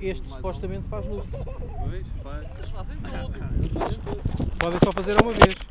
Este supostamente faz luz. Pois, faz. Tudo. Podem só fazer uma vez.